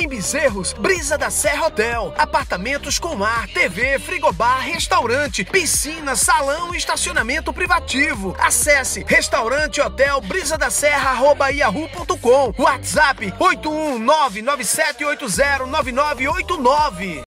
Em Bezerros, Brisa da Serra Hotel. Apartamentos com mar, TV, frigobar, restaurante, piscina, salão e estacionamento privativo. Acesse restaurante hotel brisa da serra yahoo.com. WhatsApp 81997809989.